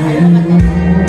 안녕하 세.